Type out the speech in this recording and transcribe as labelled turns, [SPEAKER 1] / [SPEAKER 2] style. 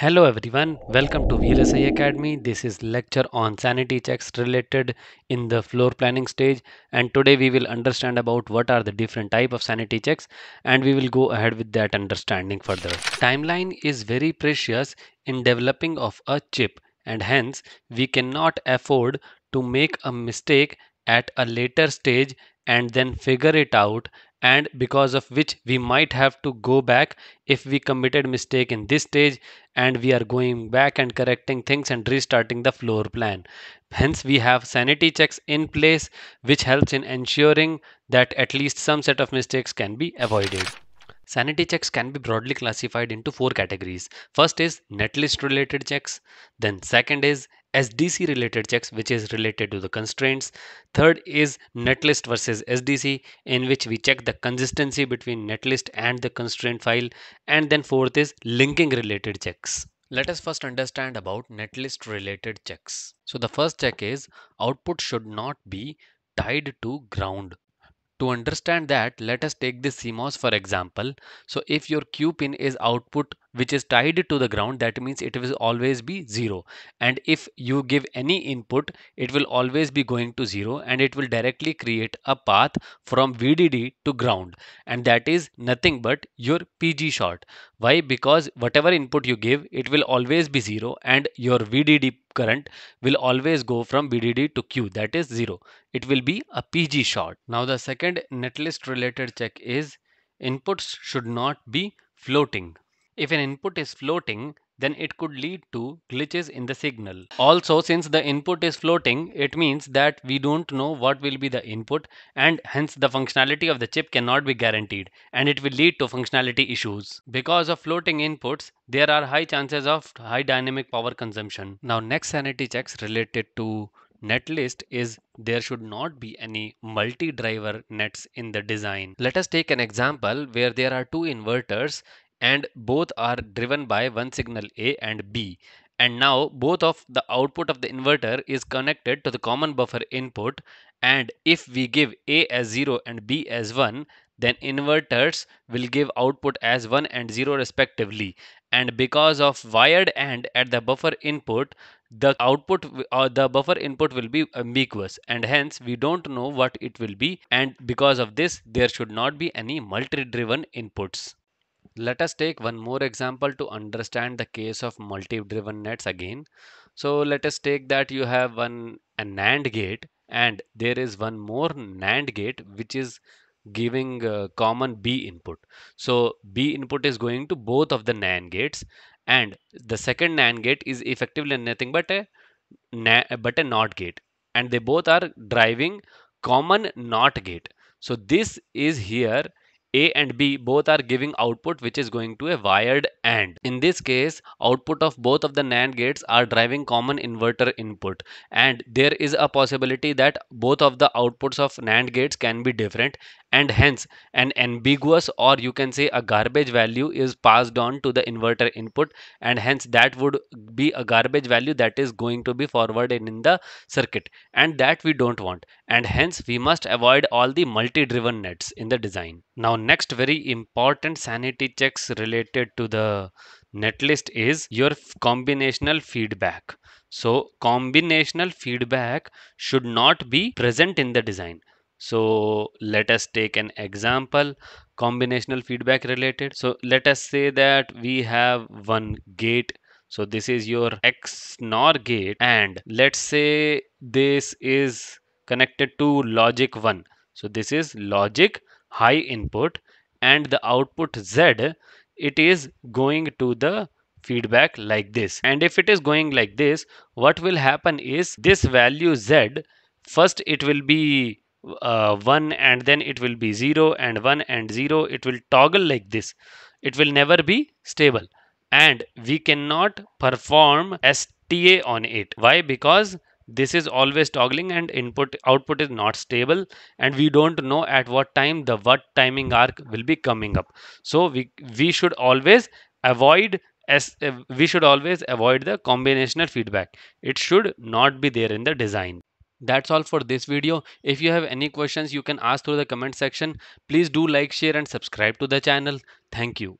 [SPEAKER 1] Hello everyone, welcome to VLSI Academy. This is lecture on sanity checks related in the floor planning stage and today we will understand about what are the different type of sanity checks and we will go ahead with that understanding further. Timeline is very precious in developing of a chip and hence we cannot afford to make a mistake at a later stage and then figure it out and because of which we might have to go back if we committed mistake in this stage and we are going back and correcting things and restarting the floor plan. Hence we have sanity checks in place which helps in ensuring that at least some set of mistakes can be avoided. Sanity checks can be broadly classified into four categories. First is netlist related checks, then second is SDC related checks, which is related to the constraints. Third is netlist versus SDC, in which we check the consistency between netlist and the constraint file. And then fourth is linking related checks. Let us first understand about netlist related checks. So the first check is output should not be tied to ground. To understand that, let us take this CMOS for example. So if your Q pin is output which is tied to the ground, that means it will always be 0. And if you give any input, it will always be going to 0 and it will directly create a path from VDD to ground. And that is nothing but your PG short. Why? Because whatever input you give, it will always be 0 and your VDD current will always go from VDD to Q that is 0. It will be a PG short. Now the second netlist related check is inputs should not be floating. If an input is floating, then it could lead to glitches in the signal. Also, since the input is floating, it means that we don't know what will be the input and hence the functionality of the chip cannot be guaranteed and it will lead to functionality issues. Because of floating inputs, there are high chances of high dynamic power consumption. Now, next sanity checks related to netlist is there should not be any multi-driver nets in the design. Let us take an example where there are two inverters and both are driven by one signal A and B. And now both of the output of the inverter is connected to the common buffer input. And if we give A as 0 and B as 1 then inverters will give output as 1 and 0 respectively. And because of wired AND at the buffer input the output or the buffer input will be ambiguous. And hence we don't know what it will be. And because of this there should not be any multi driven inputs let us take one more example to understand the case of multi-driven nets again. So let us take that you have one a NAND gate and there is one more NAND gate which is giving a common B input. So B input is going to both of the NAND gates and the second NAND gate is effectively nothing but a but a NOT gate and they both are driving common NOT gate. So this is here a and B both are giving output which is going to a wired AND. In this case, output of both of the NAND gates are driving common inverter input and there is a possibility that both of the outputs of NAND gates can be different and hence an ambiguous or you can say a garbage value is passed on to the inverter input and hence that would be a garbage value that is going to be forwarded in the circuit and that we don't want and hence we must avoid all the multi-driven nets in the design. Now next very important sanity checks related to the netlist is your combinational feedback. So combinational feedback should not be present in the design. So let us take an example combinational feedback related. So let us say that we have one gate. So this is your XNOR gate and let's say this is connected to logic 1. So this is logic high input and the output Z it is going to the feedback like this and if it is going like this what will happen is this value Z first it will be uh, 1 and then it will be 0 and 1 and 0 it will toggle like this. It will never be stable. And we cannot perform STA on it. Why? Because this is always toggling and input output is not stable. And we don't know at what time the what timing arc will be coming up. So we we should always avoid as uh, we should always avoid the combinational feedback. It should not be there in the design that's all for this video. If you have any questions you can ask through the comment section. Please do like share and subscribe to the channel. Thank you